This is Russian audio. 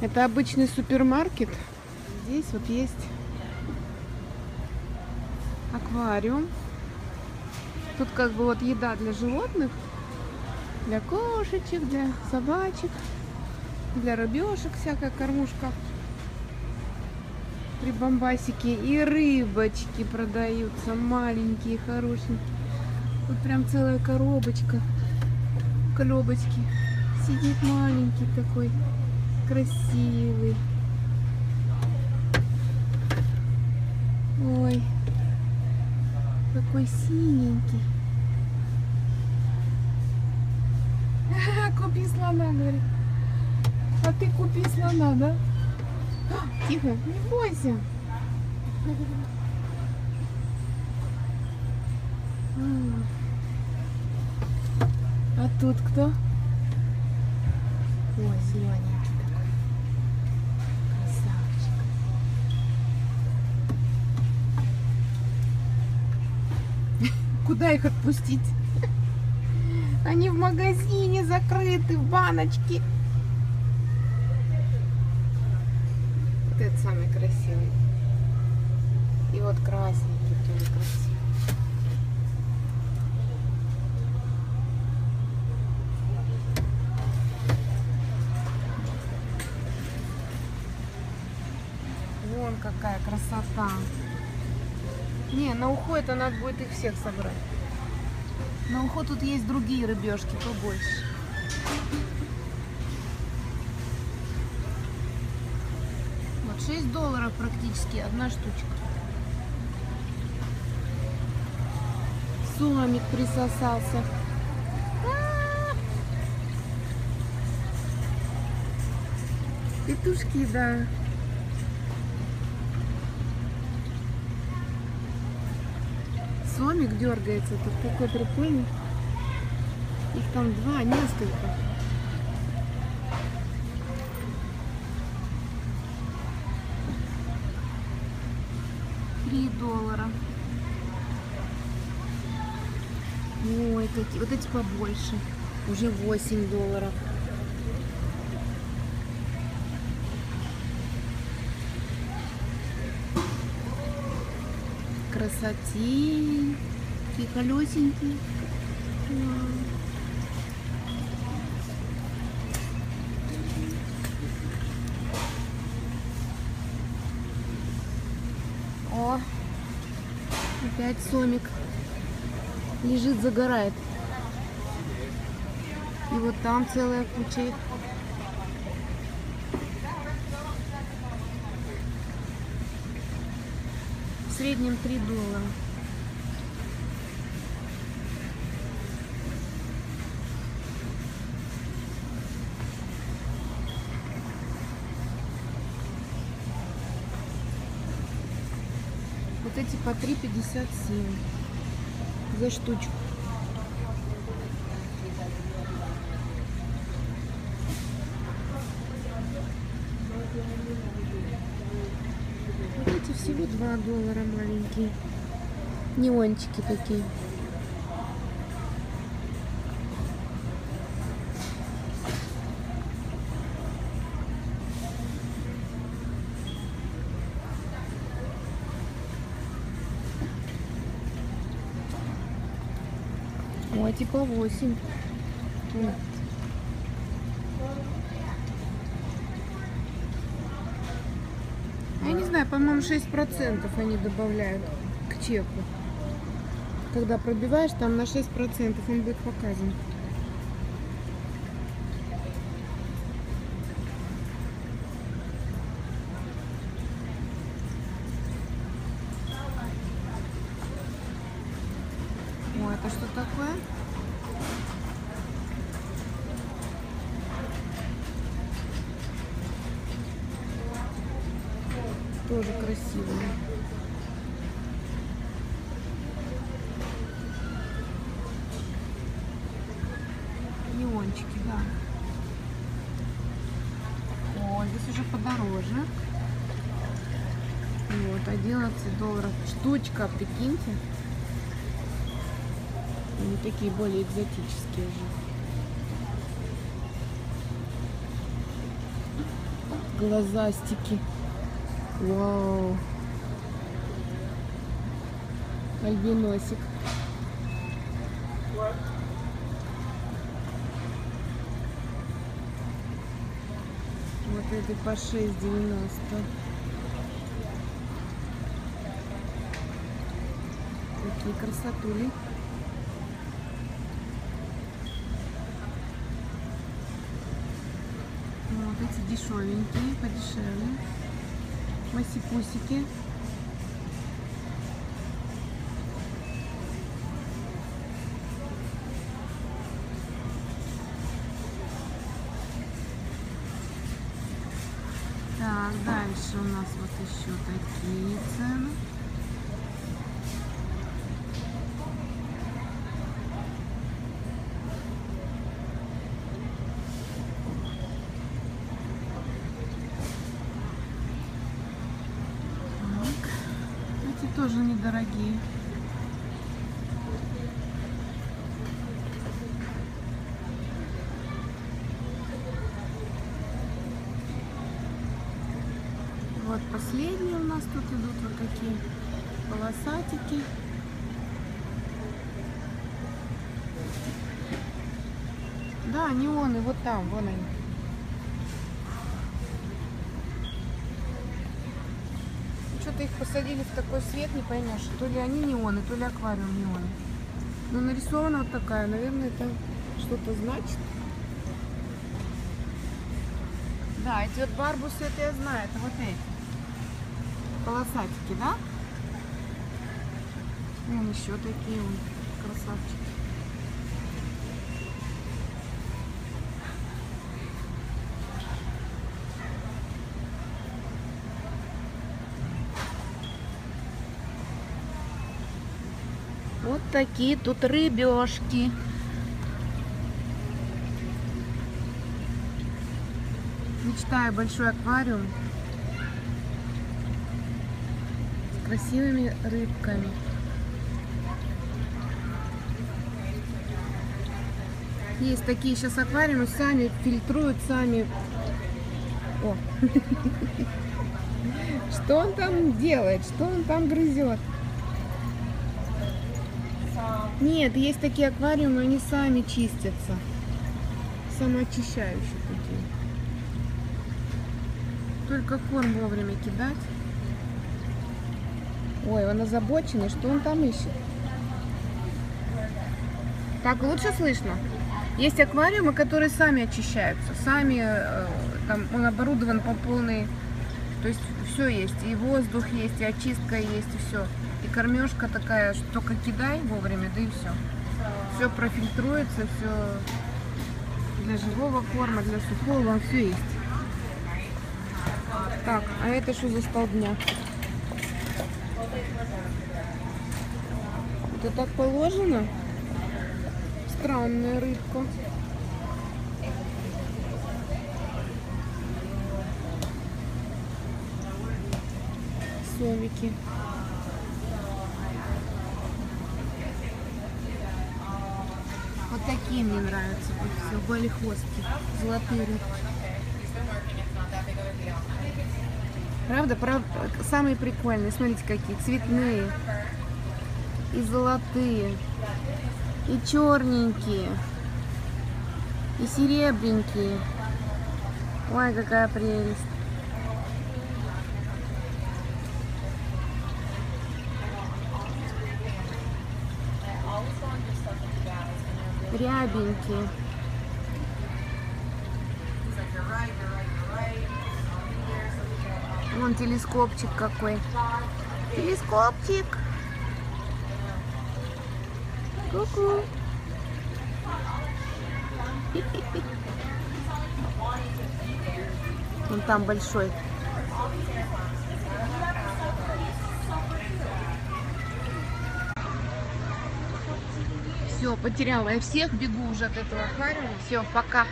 Это обычный супермаркет. Здесь вот есть аквариум. Тут как бы вот еда для животных, для кошечек, для собачек, для рыбешек всякая кормушка. Прибамбасики и рыбочки продаются, маленькие, хорошенькие. Тут прям целая коробочка, колебочки. Сидит маленький такой, красивый. Ой, какой синенький. Купи слона, говорит. А ты купи слона, да? Тихо, не бойся. А тут кто? Ой, зелененький такой. Красавчик. Куда их отпустить? Они в магазине закрыты, в баночке. Вот этот самый красивый. И вот красненький тоже красивый. Вон какая красота. Не, на ухо это надо будет их всех собрать. На ухо тут есть другие рыбешки побольше. Вот 6 долларов практически одна штучка. Сомик присосался. А! Петушки, да. Сомик дергается, тут такой прикольный. Их там два, несколько. Три доллара. Ой, какие. Вот эти побольше. Уже 8 долларов. Красоте. Такие колесенькие. О, опять сомик лежит, загорает. И вот там целая куча их. В среднем 3 доллара. Вот эти по 3,57 за штучку. Вот эти всего 2 доллара маленькие. Неончики такие. О, типа 8. Знаю, по-моему, 6% они добавляют к чеку. Когда пробиваешь, там на 6% он будет показан. О, это что такое? Тоже красивые. Неончики, да. О, здесь уже подороже. Вот, 11 долларов штучка, прикиньте. Они такие более экзотические уже. Глазастики. Вау. Альбиносик. Вот эти по 6,90. Такие красотули. Вот эти дешевенькие, подешевле. Масипусики. Так, дальше у нас вот еще такие цены. Так, эти тоже недорогие. Вот последние у нас тут идут вот такие полосатики. Да, неоны вот там, вон они. Что-то их посадили в такой свет, не поймешь, то ли они неоны, то ли аквариум неоны. Но нарисована вот такая, наверное, это что-то значит. Да, эти вот барбусы, это я знаю, это вот эти. Полосатики, да? Вон еще такие вот красавчики. Такие тут рыбешки. Мечтаю большой аквариум с красивыми рыбками. Есть такие сейчас аквариумы, сами фильтруют, сами... О! Что он там делает? Что он там грызет? Нет, есть такие аквариумы, они сами чистятся. Самоочищающие такие. Только корм вовремя кидать. Ой, он озабоченный, что он там ищет? Так лучше слышно? Есть аквариумы, которые сами очищаются, сами, э, там, он оборудован по полной, то есть все есть, и воздух есть, и очистка есть, и все. И кормежка такая, что только кидай вовремя, да и все. Все профильтруется, все для живого корма, для сухого, все есть. Так, а это что за столбняк? Это так положено? Странная рыбка. Сомики. Такие мне нравятся. Вот все, голихвостки, золотые рыбки. Правда, правда, самые прикольные. Смотрите, какие цветные. И золотые. И черненькие. И серебренькие. Ой, какая прелесть. Рябенькие. Вон телескопчик какой. Телескопчик. Ку-ку. Вон там большой. Потеряла я всех, бегу уже от этого аквариума. Все, пока.